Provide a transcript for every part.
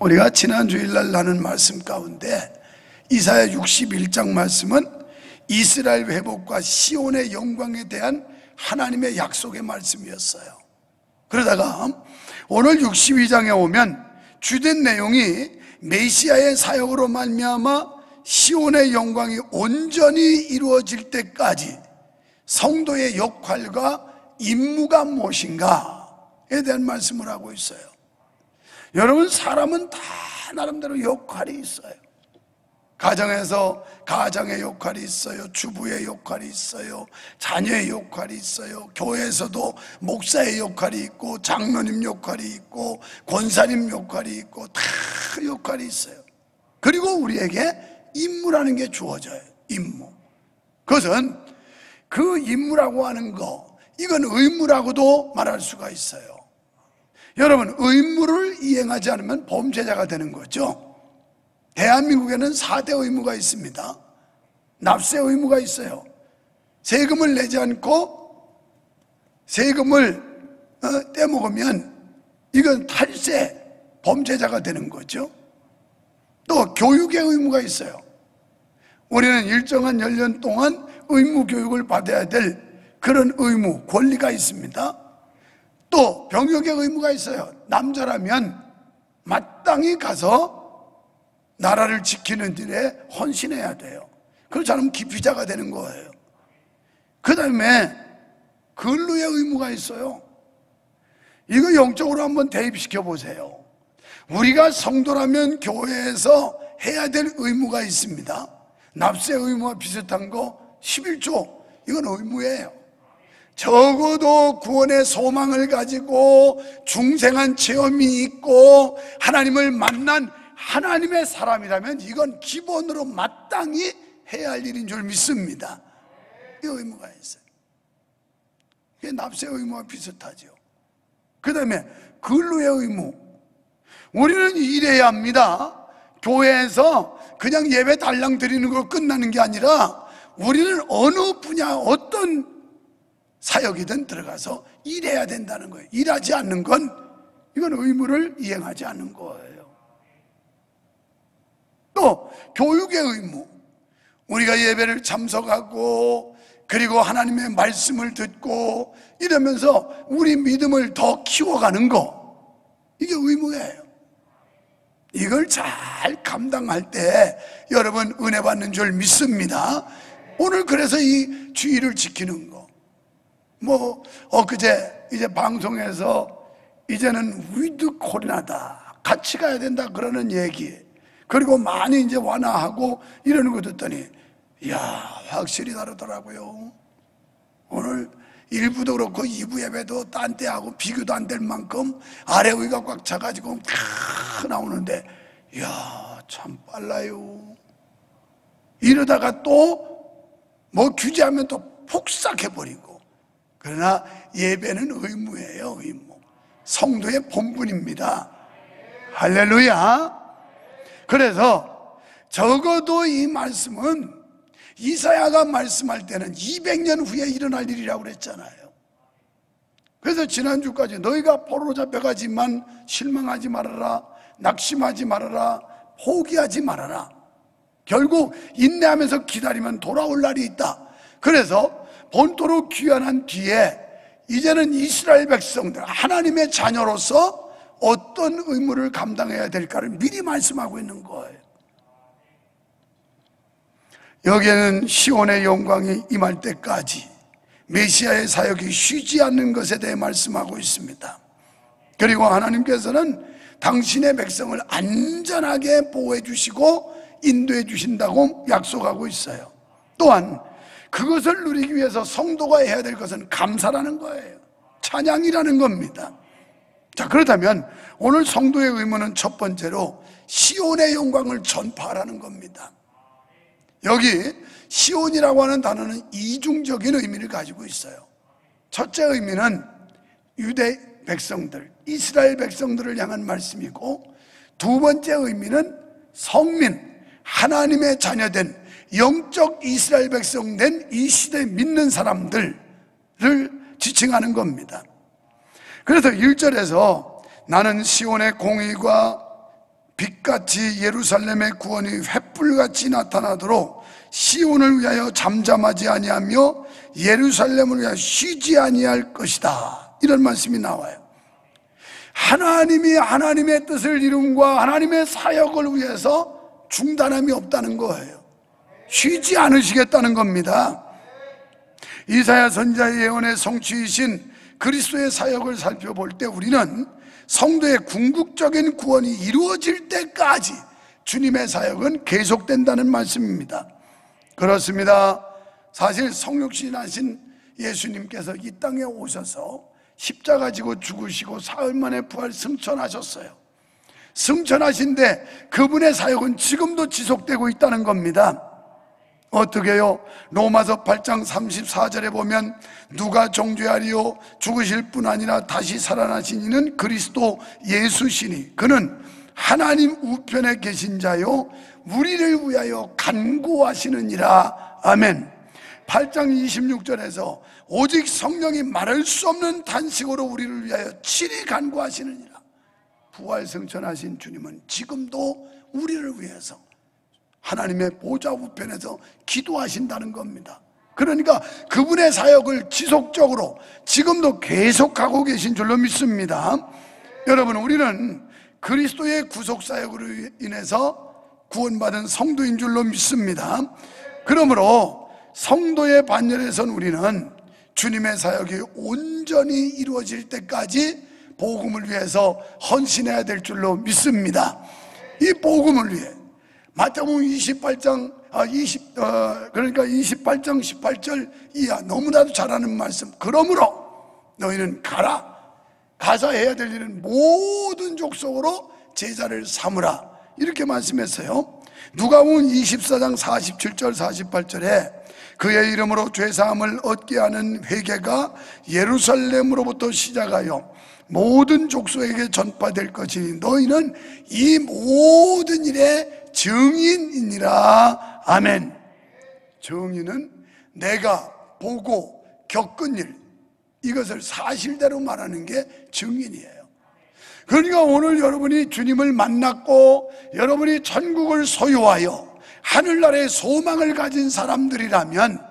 우리가 지난 주일날 나눈 말씀 가운데 이사야 61장 말씀은 이스라엘 회복과 시온의 영광에 대한 하나님의 약속의 말씀이었어요. 그러다가 오늘 62장에 오면 주된 내용이 메시아의 사역으로 말미암아 시온의 영광이 온전히 이루어질 때까지 성도의 역할과 임무가 무엇인가에 대한 말씀을 하고 있어요. 여러분 사람은 다 나름대로 역할이 있어요. 가정에서 가장의 역할이 있어요. 주부의 역할이 있어요. 자녀의 역할이 있어요. 교회에서도 목사의 역할이 있고 장로님 역할이 있고 권사님 역할이 있고 다 역할이 있어요. 그리고 우리에게 임무라는 게 주어져요. 임무. 그것은 그 임무라고 하는 거 이건 의무라고도 말할 수가 있어요. 여러분 의무를 이행하지 않으면 범죄자가 되는 거죠. 대한민국에는 4대 의무가 있습니다. 납세 의무가 있어요. 세금을 내지 않고 세금을 어, 떼먹으면 이건 탈세 범죄자가 되는 거죠. 또 교육의 의무가 있어요. 우리는 일정한 연령 동안 의무 교육을 받아야 될 그런 의무, 권리가 있습니다. 또 병역의 의무가 있어요. 남자라면 마땅히 가서 나라를 지키는 일에 헌신해야 돼요. 그렇지 않으면 기피자가 되는 거예요. 그 다음에 근로의 의무가 있어요. 이거 영적으로 한번 대입시켜 보세요. 우리가 성도라면 교회에서 해야 될 의무가 있습니다. 납세 의무와 비슷한 거 11조. 이건 의무예요. 적어도 구원의 소망을 가지고 중생한 체험이 있고 하나님을 만난 하나님의 사람이라면 이건 기본으로 마땅히 해야 할 일인 줄 믿습니다. 이 의무가 있어요. 이게 납세 의무와 비슷하죠. 그 다음에 근로의 의무. 우리는 일해야 합니다. 교회에서 그냥 예배 달랑 드리는 거 끝나는 게 아니라 우리는 어느 분야, 어떤 사역이든 들어가서 일해야 된다는 거예요. 일하지 않는 건 이건 의무를 이행하지 않는 거예요. 또 교육의 의무. 우리가 예배를 참석하고 그리고 하나님의 말씀을 듣고 이러면서 우리 믿음을 더 키워가는 거. 이게 의무예요. 이걸 잘 감당할 때 여러분 은혜 받는 줄 믿습니다. 오늘 그래서 이 주일을 지키는 거. 뭐 엊그제 이제 방송에서 이제는 위드 코로나다. 같이 가야 된다 그러는 얘기. 그리고 많이 이제 완화하고 이러는 거 듣더니 이야 확실히 다르더라고요 오늘 1부도 그렇고 2부 예배도 딴 때하고 비교도 안 될 만큼 아래 위가 꽉 차가지고 다 나오는데 이야 참 빨라요 이러다가 또 뭐 규제하면 또 폭삭해버리고 그러나 예배는 의무예요 의무 성도의 본분입니다 할렐루야 그래서 적어도 이 말씀은 이사야가 말씀할 때는 200년 후에 일어날 일이라고 그랬잖아요. 그래서 지난주까지 너희가 포로 잡혀가지만 실망하지 말아라, 낙심하지 말아라, 포기하지 말아라. 결국 인내하면서 기다리면 돌아올 날이 있다. 그래서 본토로 귀환한 뒤에 이제는 이스라엘 백성들, 하나님의 자녀로서 어떤 의무를 감당해야 될까를 미리 말씀하고 있는 거예요. 여기에는 시온의 영광이 임할 때까지 메시아의 사역이 쉬지 않는 것에 대해 말씀하고 있습니다. 그리고 하나님께서는 당신의 백성을 안전하게 보호해 주시고 인도해 주신다고 약속하고 있어요. 또한 그것을 누리기 위해서 성도가 해야 될 것은 감사라는 거예요. 찬양이라는 겁니다. 자, 그렇다면 오늘 성도의 의무는 첫 번째로 시온의 영광을 전파하라는 겁니다. 여기 시온이라고 하는 단어는 이중적인 의미를 가지고 있어요. 첫째 의미는 유대 백성들, 이스라엘 백성들을 향한 말씀이고 두 번째 의미는 성민, 하나님의 자녀된 영적 이스라엘 백성 된 이 시대 믿는 사람들을 지칭하는 겁니다. 그래서 1절에서 나는 시온의 공의가 빛같이 예루살렘의 구원이 횃불같이 나타나도록 시온을 위하여 잠잠하지 아니하며 예루살렘을 위하여 쉬지 아니할 것이다. 이런 말씀이 나와요. 하나님이 하나님의 뜻을 이룬과 하나님의 사역을 위해서 중단함이 없다는 거예요. 쉬지 않으시겠다는 겁니다. 이사야 선자의 예언의 성취이신 그리스도의 사역을 살펴볼 때 우리는 성도의 궁극적인 구원이 이루어질 때까지 주님의 사역은 계속된다는 말씀입니다. 그렇습니다. 사실 성육신 하신 예수님께서 이 땅에 오셔서 십자가 지고 죽으시고 사흘 만에 부활 승천하셨어요. 승천하신데 그분의 사역은 지금도 지속되고 있다는 겁니다. 어떻게요? 로마서 8장 34절에 보면 누가 정죄하리요? 죽으실 뿐 아니라 다시 살아나신 이는 그리스도 예수시니 그는 하나님 우편에 계신 자요 우리를 위하여 간구하시느니라. 아멘. 8장 26절에서 오직 성령이 말할 수 없는 단식으로 우리를 위하여 친히 간구하시느니라. 부활 승천하신 주님은 지금도 우리를 위해서 하나님의 보좌 우편에서 기도하신다는 겁니다. 그러니까 그분의 사역을 지속적으로 지금도 계속하고 계신 줄로 믿습니다. 여러분, 우리는 그리스도의 구속 사역으로 인해서 구원받은 성도인 줄로 믿습니다. 그러므로 성도의 반열에선 우리는 주님의 사역이 온전히 이루어질 때까지 복음을 위해서 헌신해야 될 줄로 믿습니다. 이 복음을 위해 마태복음 28장 아 20, 어, 그러니까 28장 18절 이하 너무나도 잘하는 말씀. 그러므로 너희는 가라. 가서 해야 될 일은 모든 족속으로 제자를 삼으라. 이렇게 말씀했어요. 누가복음 24장 47절 48절에 그의 이름으로 죄 사함을 얻게 하는 회개가 예루살렘으로부터 시작하여 모든 족속에게 전파될 것이니 너희는 이 모든 일에 증인이니라. 아멘. 정인은 내가 보고 겪은 일, 이것을 사실대로 말하는 게 증인이에요. 그러니까 오늘 여러분이 주님을 만났고 여러분이 천국을 소유하여 하늘나라의 소망을 가진 사람들이라면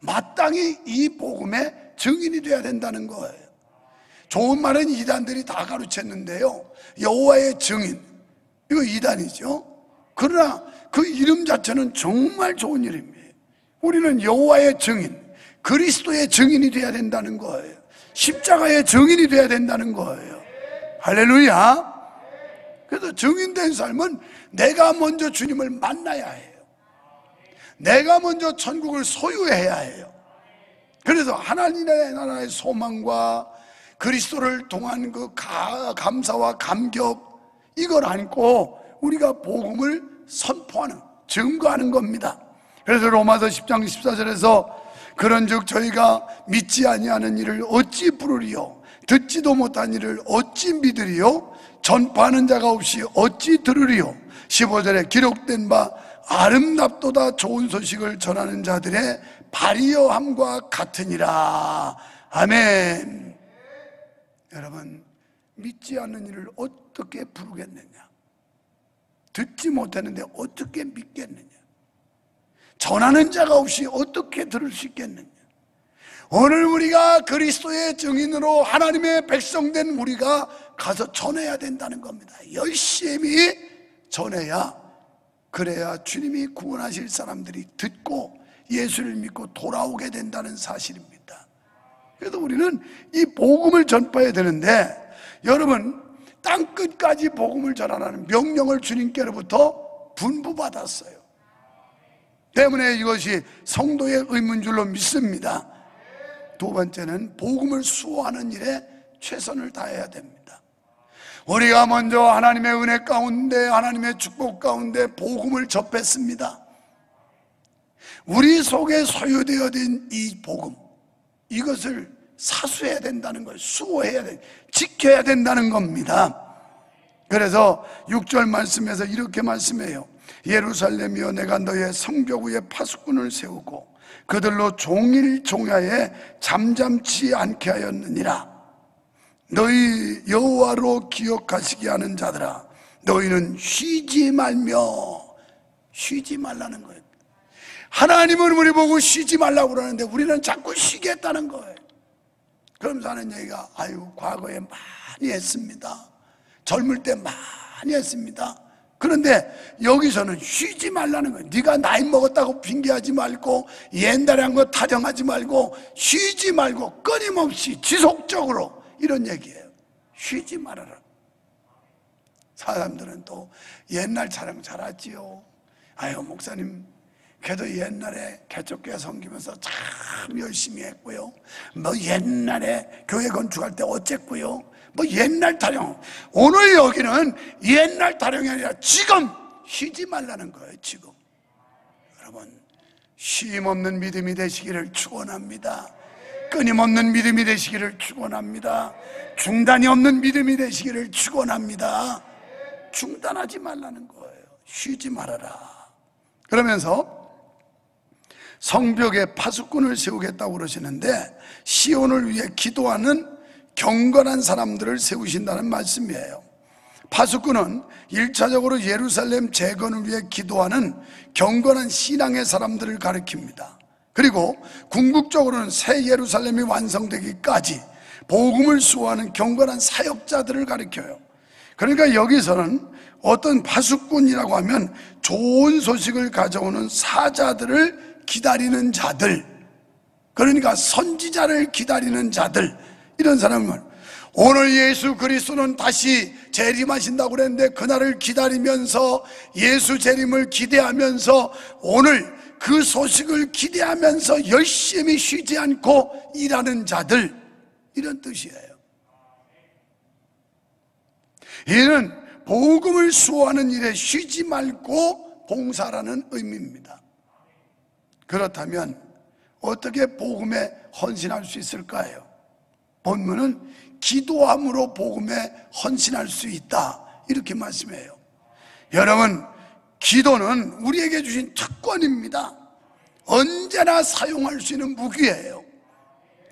마땅히 이 복음의 증인이 되어야 된다는 거예요. 좋은 말은 이단들이 다 가르쳤는데요. 여호와의 증인 이거 이단이죠. 그러나 그 이름 자체는 정말 좋은 이름이에요. 우리는 여호와의 증인, 그리스도의 증인이 되어야 된다는 거예요. 십자가의 증인이 되어야 된다는 거예요. 할렐루야. 그래서 증인된 삶은 내가 먼저 주님을 만나야 해요. 내가 먼저 천국을 소유해야 해요. 그래서 하나님의 나라의 소망과 그리스도를 통한 그 감사와 감격 이걸 안고 우리가 복음을 선포하는 증거하는 겁니다. 그래서 로마서 10장 14절에서 그런즉 저희가 믿지 아니하는 일을 어찌 부르리요? 듣지도 못한 일을 어찌 믿으리요? 전파하는 자가 없이 어찌 들으리요? 15절에 기록된 바 아름답도다 좋은 소식을 전하는 자들의 발이여함과 같으니라. 아멘. 여러분 믿지 않는 일을 어떻게 부르겠느냐 듣지 못했는데 어떻게 믿겠느냐? 전하는 자가 없이 어떻게 들을 수 있겠느냐? 오늘 우리가 그리스도의 증인으로 하나님의 백성된 우리가 가서 전해야 된다는 겁니다. 열심히 전해야 그래야 주님이 구원하실 사람들이 듣고 예수를 믿고 돌아오게 된다는 사실입니다. 그래서 우리는 이 복음을 전파해야 되는데 여러분 땅 끝까지 복음을 전하라는 명령을 주님께로부터 분부받았어요. 때문에 이것이 성도의 의문 줄로 믿습니다. 두 번째는 복음을 수호하는 일에 최선을 다해야 됩니다. 우리가 먼저 하나님의 은혜 가운데 하나님의 축복 가운데 복음을 접했습니다. 우리 속에 소유되어 된이 복음 이것을 사수해야 된다는 걸 수호해야 돼 지켜야 된다는 겁니다. 그래서 6절 말씀에서 이렇게 말씀해요. 예루살렘이여 내가 너의 성벽 위에 파수꾼을 세우고 그들로 종일 종야에 잠잠치 않게 하였느니라. 너희 여호와로 기억하시게 하는 자들아 너희는 쉬지 말며 쉬지 말라는 거예요. 하나님은 우리 보고 쉬지 말라고 그러는데 우리는 자꾸 쉬겠다는 거예요. 그러면서 하는 얘기가 아유 과거에 많이 했습니다. 젊을 때 많이 했습니다. 그런데 여기서는 쉬지 말라는 거예요. 네가 나이 먹었다고 핑계하지 말고 옛날에 한 거 타령하지 말고 쉬지 말고 끊임없이 지속적으로 이런 얘기예요. 쉬지 말아라. 사람들은 또 옛날 자랑 잘하지요. 아유 목사님 그래도 옛날에 개척교회 섬기면서 참 열심히 했고요. 뭐 옛날에 교회 건축할 때 어쨌고요. 뭐 옛날 타령. 오늘 여기는 옛날 타령이 아니라 지금 쉬지 말라는 거예요. 지금. 여러분 쉼 없는 믿음이 되시기를 축원합니다. 끊임없는 믿음이 되시기를 축원합니다. 중단이 없는 믿음이 되시기를 축원합니다. 중단하지 말라는 거예요. 쉬지 말아라. 그러면서 성벽에 파수꾼을 세우겠다고 그러시는데 시온을 위해 기도하는 경건한 사람들을 세우신다는 말씀이에요. 파수꾼은 1차적으로 예루살렘 재건을 위해 기도하는 경건한 신앙의 사람들을 가리킵니다. 그리고 궁극적으로는 새 예루살렘이 완성되기까지 복음을 수호하는 경건한 사역자들을 가리켜요. 그러니까 여기서는 어떤 파수꾼이라고 하면 좋은 소식을 가져오는 사자들을 기다리는 자들, 그러니까 선지자를 기다리는 자들, 이런 사람은 오늘 예수 그리스도는 다시 재림하신다고 그랬는데 그날을 기다리면서 예수 재림을 기대하면서 오늘 그 소식을 기대하면서 열심히 쉬지 않고 일하는 자들 이런 뜻이에요. 이는 복음을 수호하는 일에 쉬지 말고 봉사라는 의미입니다. 그렇다면 어떻게 복음에 헌신할 수 있을까요? 본문은 기도함으로 복음에 헌신할 수 있다 이렇게 말씀해요. 여러분 기도는 우리에게 주신 특권입니다. 언제나 사용할 수 있는 무기예요.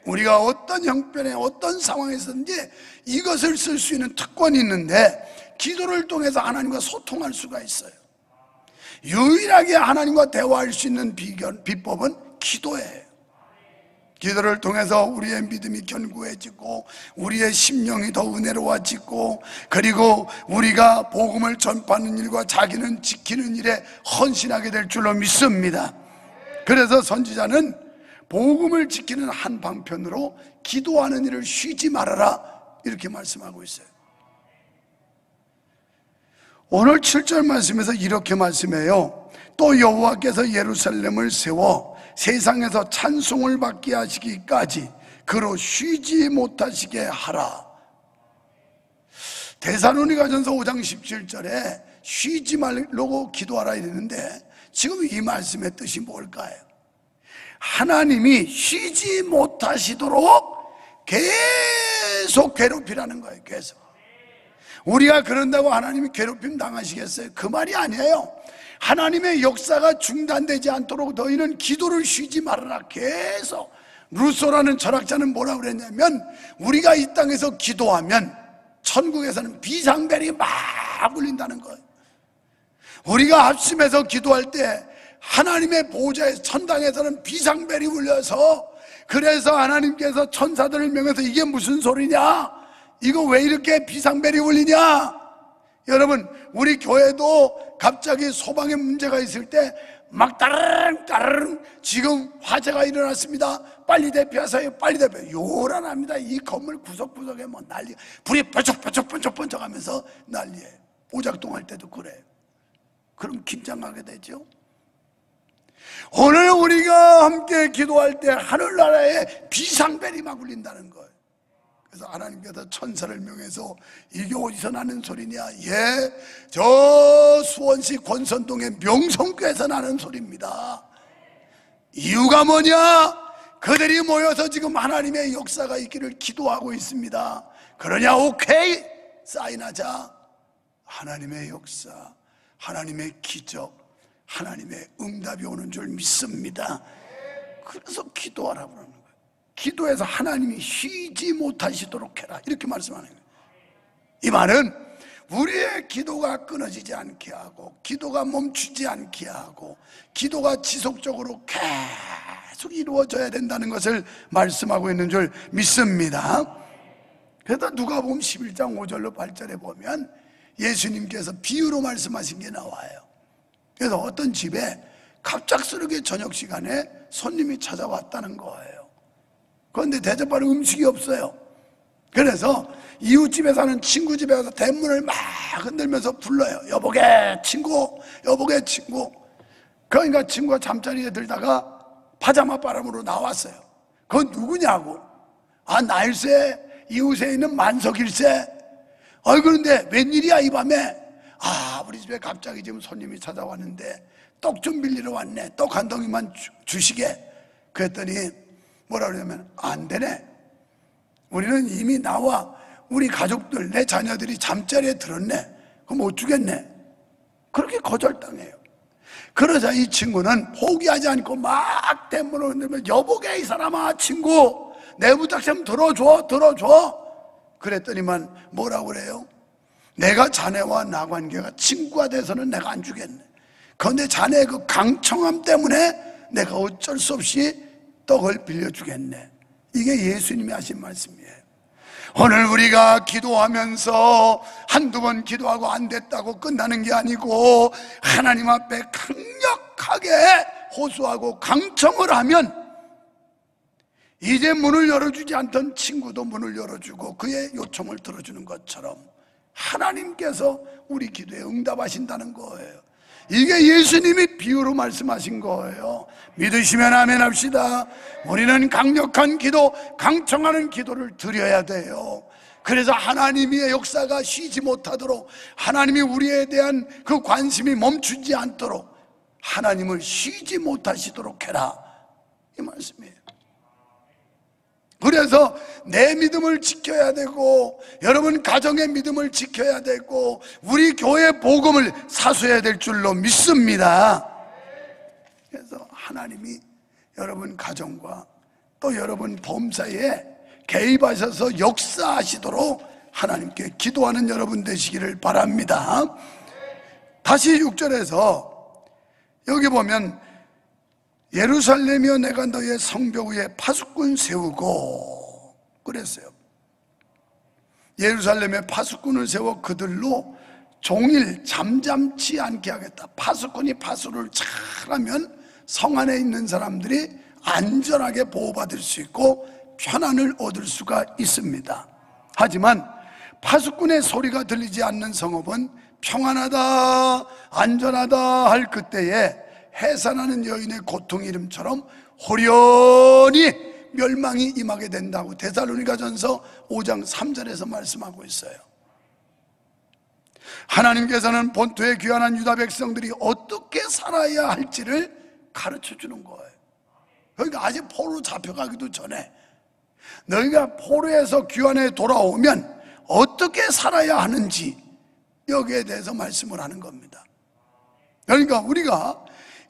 우리가 어떤 형편에 어떤 상황에서든지 이것을 쓸 수 있는 특권이 있는데 기도를 통해서 하나님과 소통할 수가 있어요. 유일하게 하나님과 대화할 수 있는 비결, 비법은 기도예요. 기도를 통해서 우리의 믿음이 견고해지고 우리의 심령이 더 은혜로워지고 그리고 우리가 복음을 전파하는 일과 자기는 지키는 일에 헌신하게 될 줄로 믿습니다. 그래서 선지자는 복음을 지키는 한 방편으로 기도하는 일을 쉬지 말아라 이렇게 말씀하고 있어요. 오늘 7절 말씀에서 이렇게 말씀해요. 또 여호와께서 예루살렘을 세워 세상에서 찬송을 받게 하시기까지 그로 쉬지 못하시게 하라. 대사로니가전서 5장 17절에 쉬지 말라고 기도하라 이랬는데 지금 이 말씀의 뜻이 뭘까요? 하나님이 쉬지 못하시도록 계속 괴롭히라는 거예요. 계속. 우리가 그런다고 하나님이 괴롭힘 당하시겠어요? 그 말이 아니에요. 하나님의 역사가 중단되지 않도록 너희는 기도를 쉬지 말아라. 계속. 루소라는 철학자는 뭐라고 그랬냐면 우리가 이 땅에서 기도하면 천국에서는 비상벨이 막 울린다는 거예요. 우리가 합심해서 기도할 때 하나님의 보좌에서 천당에서는 비상벨이 울려서 그래서 하나님께서 천사들을 명해서 이게 무슨 소리냐? 이거 왜 이렇게 비상벨이 울리냐? 여러분, 우리 교회도 갑자기 소방에 문제가 있을 때 막 따르릉 따르릉 지금 화재가 일어났습니다. 빨리 대피하세요. 빨리 대피. 요란합니다. 이 건물 구석구석에 뭐 난리. 불이 번쩍번쩍 번쩍번쩍 하면서 난리예요. 오작동 할 때도 그래요. 그럼 긴장하게 되죠. 오늘 우리가 함께 기도할 때 하늘나라에 비상벨이 막 울린다는 거예요. 그래서 하나님께서 천사를 명해서 이게 어디서 나는 소리냐? 예, 저 수원시 권선동의 명성교에서 나는 소리입니다. 이유가 뭐냐? 그들이 모여서 지금 하나님의 역사가 있기를 기도하고 있습니다. 그러냐? 오케이! 사인하자. 하나님의 역사, 하나님의 기적, 하나님의 응답이 오는 줄 믿습니다. 그래서 기도하라고 거예요. 기도해서 하나님이 쉬지 못하시도록 해라. 이렇게 말씀하는 거예요. 이 말은 우리의 기도가 끊어지지 않게 하고 기도가 멈추지 않게 하고 기도가 지속적으로 계속 이루어져야 된다는 것을 말씀하고 있는 줄 믿습니다. 그래서 누가 보면 11장 5절로 8절에 보면 예수님께서 비유로 말씀하신 게 나와요. 그래서 어떤 집에 갑작스럽게 저녁 시간에 손님이 찾아왔다는 거예요. 그런데 대접할 음식이 없어요. 그래서 이웃집에 사는 친구 집에 가서 대문을 막 흔들면서 불러요. 여보게 친구, 여보게 친구. 그러니까 친구가 잠자리에 들다가 파자마 바람으로 나왔어요. 그건 누구냐고. 아, 날새 이웃에 있는 만석일세. 어, 그런데 웬일이야, 이 밤에? 아, 우리 집에 갑자기 지금 손님이 찾아왔는데 떡 좀 빌리러 왔네. 떡 한 덩이만 주, 주시게. 그랬더니 뭐라 그러냐면 안 되네. 우리는 이미 나와 우리 가족들, 내 자녀들이 잠자리에 들었네. 그럼 못 주겠네. 그렇게 거절당해요. 그러자 이 친구는 포기하지 않고 막 대문을 흔들면 여보게 이 사람아 친구 내 부탁 좀 들어줘 들어줘 그랬더니만 뭐라고 그래요? 내가 자네와 나 관계가 친구가 돼서는 내가 안 주겠네 그런데 자네 그 강청함 때문에 내가 어쩔 수 없이 떡을 빌려주겠네 이게 예수님이 하신 말씀이에요 오늘 우리가 기도하면서 한두 번 기도하고 안 됐다고 끝나는 게 아니고 하나님 앞에 강력하게 호소하고 강청을 하면 이제 문을 열어주지 않던 친구도 문을 열어주고 그의 요청을 들어주는 것처럼 하나님께서 우리 기도에 응답하신다는 거예요. 이게 예수님이 비유로 말씀하신 거예요. 믿으시면 아멘 합시다. 우리는 강력한 기도, 강청하는 기도를 드려야 돼요. 그래서 하나님의 역사가 쉬지 못하도록 하나님이 우리에 대한 그 관심이 멈추지 않도록 하나님을 쉬지 못하시도록 해라. 이 말씀이에요. 그래서 내 믿음을 지켜야 되고 여러분 가정의 믿음을 지켜야 되고 우리 교회 복음을 사수해야 될 줄로 믿습니다. 그래서 하나님이 여러분 가정과 또 여러분 범사에 개입하셔서 역사하시도록 하나님께 기도하는 여러분 되시기를 바랍니다. 다시 6절에서 여기 보면 예루살렘이여 내가 너의 성벽 위에 파수꾼 세우고 그랬어요. 예루살렘에 파수꾼을 세워 그들로 종일 잠잠치 않게 하겠다. 파수꾼이 파수를 잘하면 성 안에 있는 사람들이 안전하게 보호받을 수 있고 편안을 얻을 수가 있습니다. 하지만 파수꾼의 소리가 들리지 않는 성읍은 평안하다, 안전하다 할 그때에 해산하는 여인의 고통 이름처럼 호련히 멸망이 임하게 된다고 데살로니가 전서 5장 3절에서 말씀하고 있어요. 하나님께서는 본토에 귀환한 유다 백성들이 어떻게 살아야 할지를 가르쳐 주는 거예요. 그러니까 아직 포로 잡혀가기도 전에 너희가 포로에서 귀환에 돌아오면 어떻게 살아야 하는지 여기에 대해서 말씀을 하는 겁니다. 그러니까 우리가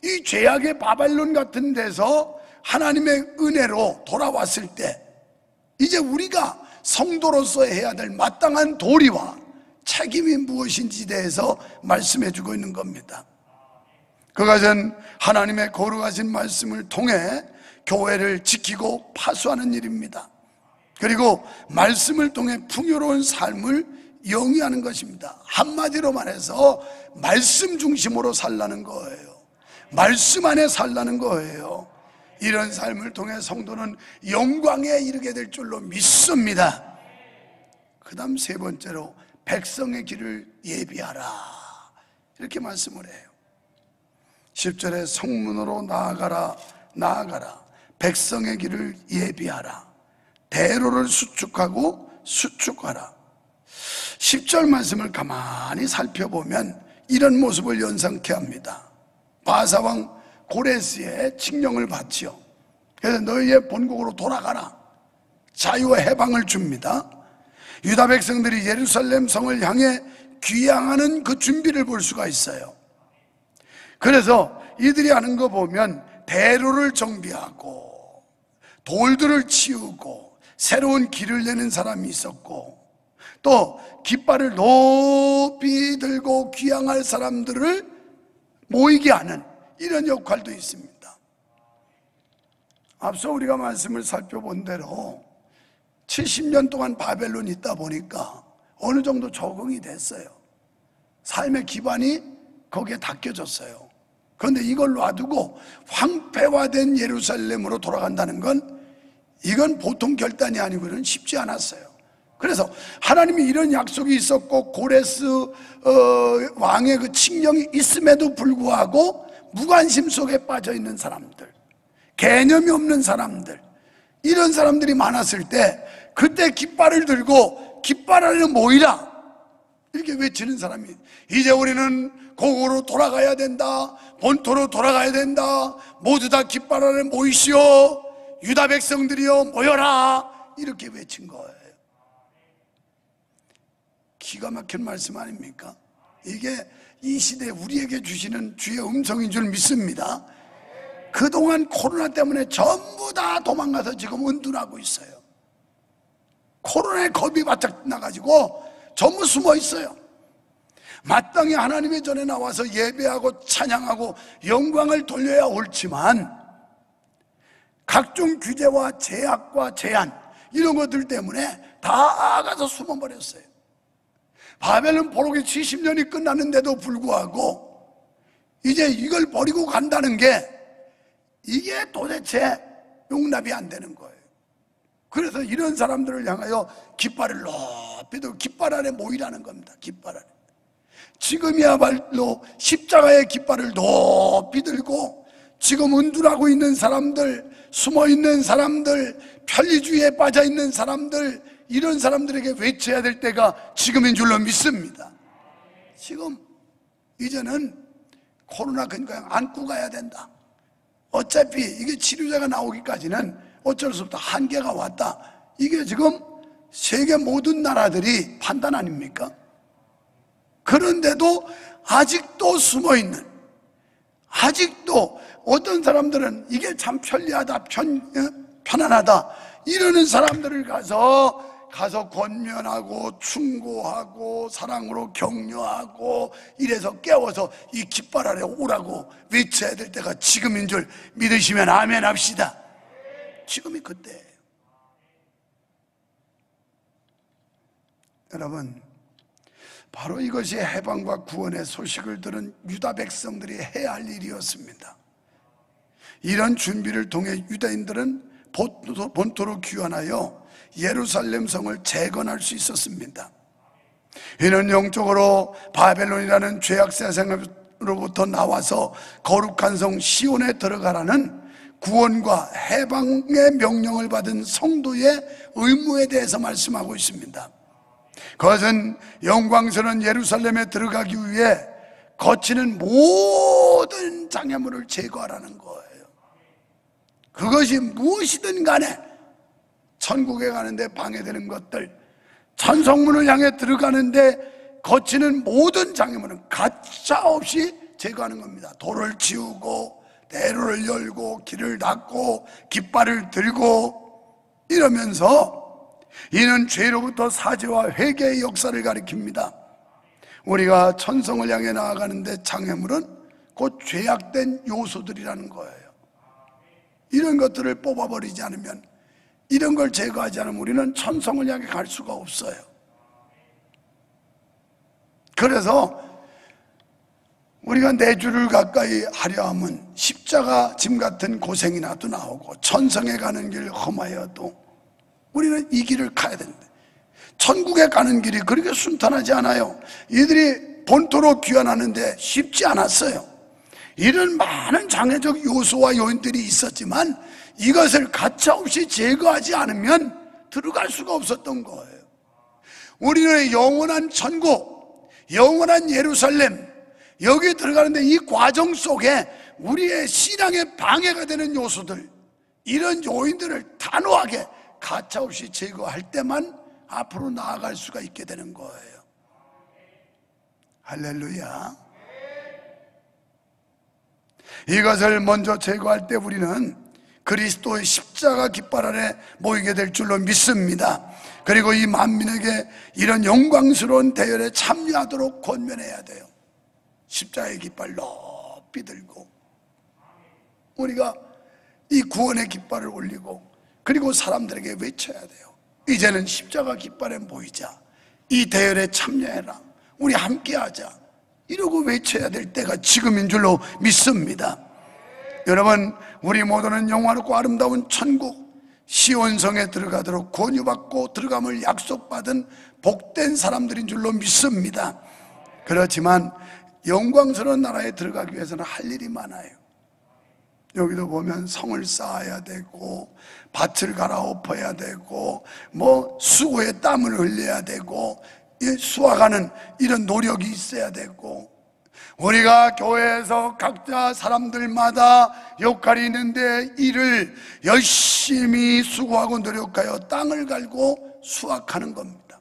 이 죄악의 바발론 같은 데서 하나님의 은혜로 돌아왔을 때 이제 우리가 성도로서 해야 될 마땅한 도리와 책임이 무엇인지 대해서 말씀해 주고 있는 겁니다. 그것은 하나님의 거룩하신 말씀을 통해 교회를 지키고 파수하는 일입니다. 그리고 말씀을 통해 풍요로운 삶을 영위하는 것입니다. 한마디로 말해서 말씀 중심으로 살라는 거예요. 말씀 안에 살라는 거예요. 이런 삶을 통해 성도는 영광에 이르게 될 줄로 믿습니다. 그 다음 세 번째로 백성의 길을 예비하라. 이렇게 말씀을 해요. 10절에 성문으로 나아가라, 나아가라. 백성의 길을 예비하라. 대로를 수축하고 수축하라. 10절 말씀을 가만히 살펴보면 이런 모습을 연상케 합니다. 바사왕 고레스의 칙령을 받지요. 그래서 너희의 본국으로 돌아가라. 자유와 해방을 줍니다. 유다 백성들이 예루살렘 성을 향해 귀향하는 그 준비를 볼 수가 있어요. 그래서 이들이 하는 거 보면 대로를 정비하고 돌들을 치우고 새로운 길을 내는 사람이 있었고 또 깃발을 높이 들고 귀향할 사람들을 모이게 하는 이런 역할도 있습니다. 앞서 우리가 말씀을 살펴본 대로 70년 동안 바벨론이 있다 보니까 어느 정도 적응이 됐어요. 삶의 기반이 거기에 닦여졌어요. 그런데 이걸 놔두고 황폐화된 예루살렘으로 돌아간다는 건 이건 보통 결단이 아니고는 쉽지 않았어요. 그래서 하나님이 이런 약속이 있었고 고레스 어, 왕의 그 칙령이 있음에도 불구하고 무관심 속에 빠져 있는 사람들, 개념이 없는 사람들, 이런 사람들이 많았을 때 그때 깃발을 들고 깃발 아래 모이라. 이렇게 외치는 사람이 이제 우리는 고고로 돌아가야 된다 본토로 돌아가야 된다. 모두 다 깃발 아래 모이시오. 유다 백성들이여 모여라. 이렇게 외친 거예요 기가 막힌 말씀 아닙니까? 이게 이 시대에 우리에게 주시는 주의 음성인 줄 믿습니다. 그동안 코로나 때문에 전부 다 도망가서 지금 은둔하고 있어요. 코로나에 겁이 바짝 나가지고 전부 숨어 있어요. 마땅히 하나님의 전에 나와서 예배하고 찬양하고 영광을 돌려야 옳지만 각종 규제와 제약과 제한 이런 것들 때문에 다 가서 숨어버렸어요 바벨론 포로기 70년이 끝났는데도 불구하고 이제 이걸 버리고 간다는 게 이게 도대체 용납이 안 되는 거예요. 그래서 이런 사람들을 향하여 깃발을 높이 들고 깃발 아래 모이라는 겁니다. 깃발 아래. 지금이야말로 십자가의 깃발을 높이 들고 지금 은둔하고 있는 사람들 숨어 있는 사람들 편리주의에 빠져 있는 사람들 이런 사람들에게 외쳐야 될 때가 지금인 줄로 믿습니다. 지금 이제는 코로나 그냥 안고 가야 된다. 어차피 이게 치료제가 나오기까지는 어쩔 수 없다. 한계가 왔다. 이게 지금 세계 모든 나라들이 판단 아닙니까? 그런데도 아직도 숨어 있는 아직도 어떤 사람들은 이게 참 편리하다 편, 어? 편안하다 이러는 사람들을 가서 가서 권면하고 충고하고 사랑으로 격려하고 이래서 깨워서 이 깃발 아래 오라고 외쳐야 될 때가 지금인 줄 믿으시면 아멘 합시다 지금이 그때예요 여러분 바로 이것이 해방과 구원의 소식을 들은 유다 백성들이 해야 할 일이었습니다. 이런 준비를 통해 유다인들은 본토로 귀환하여 예루살렘 성을 재건할 수 있었습니다. 이는 영적으로 바벨론이라는 죄악 세상으로부터 나와서 거룩한 성 시온에 들어가라는 구원과 해방의 명령을 받은 성도의 의무에 대해서 말씀하고 있습니다. 그것은 영광스러운 예루살렘에 들어가기 위해 거치는 모든 장애물을 제거하라는 거예요. 그것이 무엇이든 간에 천국에 가는데 방해되는 것들, 천성문을 향해 들어가는데 거치는 모든 장애물은 가차 없이 제거하는 겁니다. 돌을 치우고, 대로를 열고, 길을 닫고, 깃발을 들고, 이러면서 이는 죄로부터 사죄와 회개의 역사를 가리킵니다. 우리가 천성을 향해 나아가는데 장애물은 곧 죄악된 요소들이라는 거예요. 이런 것들을 뽑아버리지 않으면 이런 걸 제거하지 않으면 우리는 천성을 향해 갈 수가 없어요. 그래서 우리가 내 주를 가까이 하려 하면 십자가 짐 같은 고생이나도 나오고 천성에 가는 길 험하여도 우리는 이 길을 가야 된다. 천국에 가는 길이 그렇게 순탄하지 않아요. 이들이 본토로 귀환하는데 쉽지 않았어요. 이런 많은 장애적 요소와 요인들이 있었지만 이것을 가차없이 제거하지 않으면 들어갈 수가 없었던 거예요. 우리는 영원한 천국, 영원한 예루살렘, 여기 들어가는데 이 과정 속에 우리의 신앙에 방해가 되는 요소들, 이런 요인들을 단호하게 가차없이 제거할 때만 앞으로 나아갈 수가 있게 되는 거예요. 할렐루야. 이것을 먼저 제거할 때 우리는 그리스도의 십자가 깃발 아래 모이게 될 줄로 믿습니다. 그리고 이 만민에게 이런 영광스러운 대열에 참여하도록 권면해야 돼요. 십자가의 깃발 높이 들고 우리가 이 구원의 깃발을 올리고 그리고 사람들에게 외쳐야 돼요. 이제는 십자가 깃발에 모이자. 이 대열에 참여해라. 우리 함께 하자. 이러고 외쳐야 될 때가 지금인 줄로 믿습니다. 여러분, 우리 모두는 영화롭고 아름다운 천국 시온성에 들어가도록 권유받고 들어감을 약속받은 복된 사람들인 줄로 믿습니다. 그렇지만 영광스러운 나라에 들어가기 위해서는 할 일이 많아요. 여기도 보면 성을 쌓아야 되고 밭을 갈아엎어야 되고 뭐 수고에 땀을 흘려야 되고 수확하는 이런 노력이 있어야 되고 우리가 교회에서 각자 사람들마다 역할이 있는데 이를 열심히 수고하고 노력하여 땅을 갈고 수확하는 겁니다.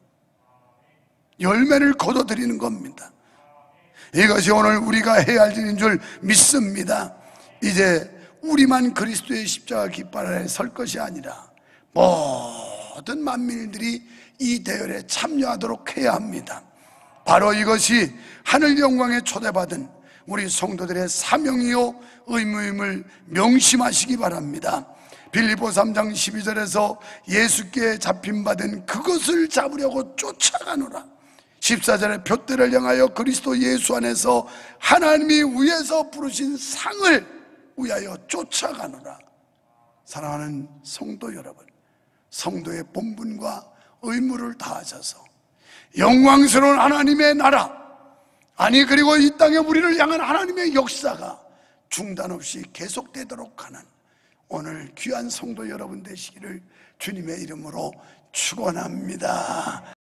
열매를 거둬들이는 겁니다. 이것이 오늘 우리가 해야 할 일인 줄 믿습니다. 이제 우리만 그리스도의 십자가 깃발 아래 설 것이 아니라 모든 만민들이 이 대열에 참여하도록 해야 합니다. 바로 이것이 하늘 영광에 초대받은 우리 성도들의 사명이요 의무임을 명심하시기 바랍니다. 빌리보 3장 12절에서 예수께 잡힌 받은 그것을 잡으려고 쫓아가노라. 14절에 표대를 향하여 그리스도 예수 안에서 하나님이 위에서 부르신 상을 위하여 쫓아가노라. 사랑하는 성도 여러분, 성도의 본분과 의무를 다하셔서 영광스러운 하나님의 나라, 아니 그리고 이 땅에 우리를 향한 하나님의 역사가 중단 없이 계속되도록 하는 오늘 귀한 성도 여러분 되시기를 주님의 이름으로 축원합니다.